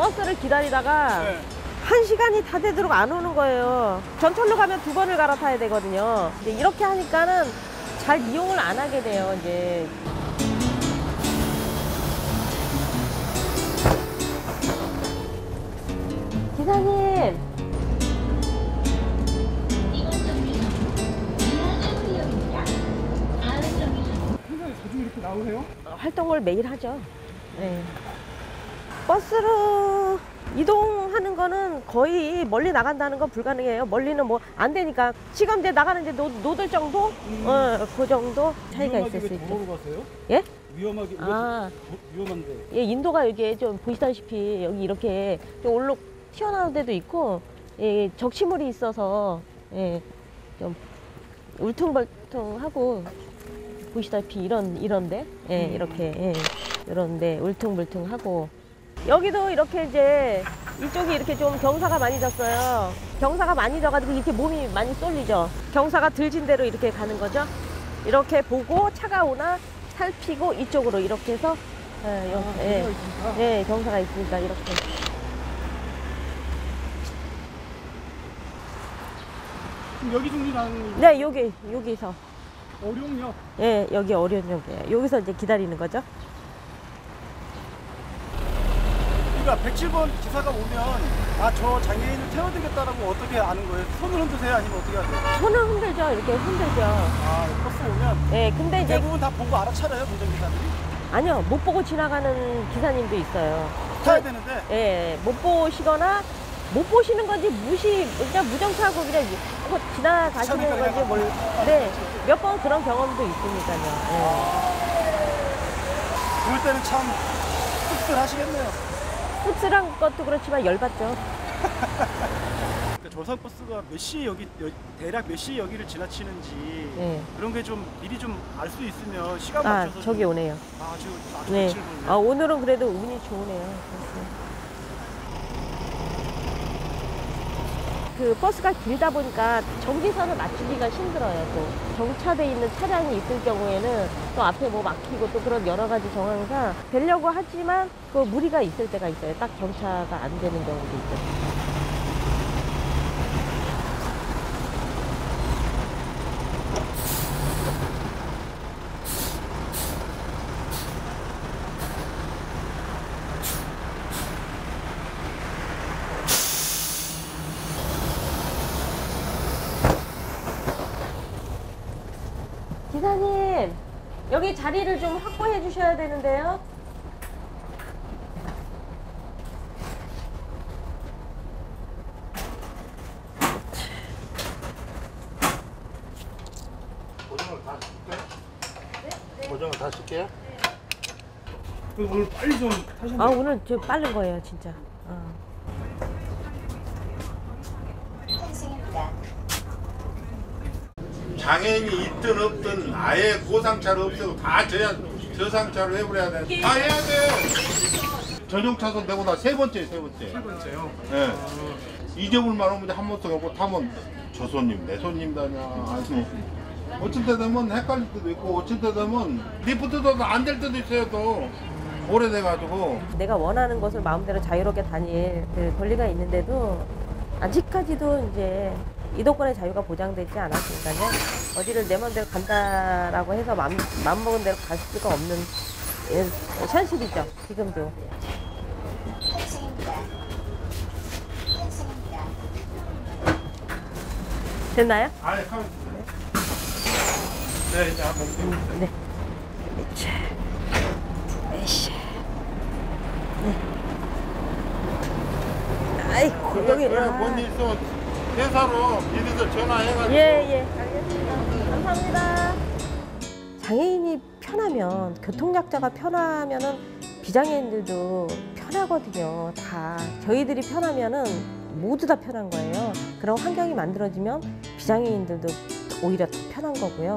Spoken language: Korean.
버스를 기다리다가 네. 한 시간이 다 되도록 안 오는 거예요. 전철로 가면 두 번을 갈아타야 되거든요. 이제 이렇게 하니까는 잘 이용을 안 하게 돼요, 이제. 기사님! 항상 자주 이렇게 나오세요? 어, 활동을 매일 하죠. 네. 버스로 이동하는 거는 거의 멀리 나간다는 건 불가능해요. 멀리는 뭐 안 되니까 이제 나가는데 노, 노들 정도? 음. 어, 그 정도 차이가 있을 수 있죠. 예? 위험하게 왜 아. 도- 위험한데 예, 인도가 여기에 좀 보시다시피 여기 이렇게 좀 올록 튀어나온 데도 있고 예, 적치물이 있어서 예, 좀 울퉁불퉁하고 보시다시피 이런 이런데 예, 음. 이렇게 예, 이런데 울퉁불퉁하고 여기도 이렇게 이제 이쪽이 이렇게 좀 경사가 많이 졌어요. 경사가 많이 져가지고 이렇게 몸이 많이 쏠리죠. 경사가 들진 대로 이렇게 가는 거죠. 이렇게 보고 차가 오나 살피고 이쪽으로 이렇게 해서 예, 여- 아, 예. 경사가 네, 있으니까 이렇게. 여기 나는 네, 여기, 여기서. 어룡역 예, 여기 어려운 역이에요. 여기서 이제 기다리는 거죠. 그러니까 107번 기사가 오면 아 저 장애인을 태워드리겠다라고 어떻게 아는 거예요? 손을 흔드세요? 아니면 어떻게 하세요? 손을 흔들죠. 이렇게 흔들죠. 아 버스 오면 예, 근데 이제, 대부분 다 보고 알아차려요 운전기사들이 아니요, 못 보고 지나가는 기사님도 있어요. 타야 되는데 예, 못 보시거나, 못 보시는 건지 무시, 그냥 무정차고 그냥 하고 지나가시는 귀찮으니까 건지 그냥 몰 네, 몇 번 그런 경험도 있으니까요. 그럴 때는 참 씁쓸하시겠네요 예. 씁쓸한 것도 그렇지만 열받죠. 그러니까 저선 버스가 몇 시에 여기 여- 대략 몇 시에 여기를 지나치는지 예. 그런 게 좀 미리 좀 알 수 있으면 시간 아, 맞춰서 저기 좀- 오네요. 아 지금 아주 네. 107분 아, 오늘은 그래도 운이 좋으네요. 그래서. 그 버스가 길다 보니까 정지선을 맞추기가 힘들어요. 또 정차돼 있는 차량이 있을 경우에는 또 앞에 뭐 막히고 또 그런 여러 가지 정황상 되려고 하지만 그 무리가 있을 때가 있어요. 딱 정차가 안 되는 경우도 있죠. 기사님, 여기 자리를 좀 확보해 주셔야 되는데요. 고정을 다 쓸게요? 고정을 다 쓸게요? 그럼 오늘 빨리 좀 타셨네요 아, 오늘 좀 빠른 거예요, 진짜. 어. 장애인이 있든 없든 아예 고상차로 없애고 다 저야 저상차로 해버려야 돼. 다 해야 돼. 전용 차선 되고 나 세 번째 세 번째. 세 번째요 예. 잊어볼만 하면 한 번씩 하고 타면 저 손님 내 손님 다냐 아니 어쩔 때 되면 헷갈릴 때도 있고 어쩔 때 되면 리프트도 안 될 때도 있어요 또 오래돼가지고 내가 원하는 것을 마음대로 자유롭게 다닐 그 권리가 있는데도 아직까지도 이제 이동권의 자유가 보장되지 않았으니까요. 어디를 내 마음대로 간다라고 해서 마음먹은 대로 갈 수가 없는 예, 현실이죠. 지금도. 됐나요? 가면 네 이제 한번 네. 에이씨. 네. 아이고, 여기. 그래 아. 뭔일 있어 회사로 미리서 전화해가지고 예, 예. 알겠습니다. 감사합니다. 장애인이 편하면, 교통약자가 편하면은 비장애인들도 편하거든요. 다. 저희들이 편하면은 모두 다 편한 거예요. 그런 환경이 만들어지면 비장애인들도 오히려 더 편한 거고요.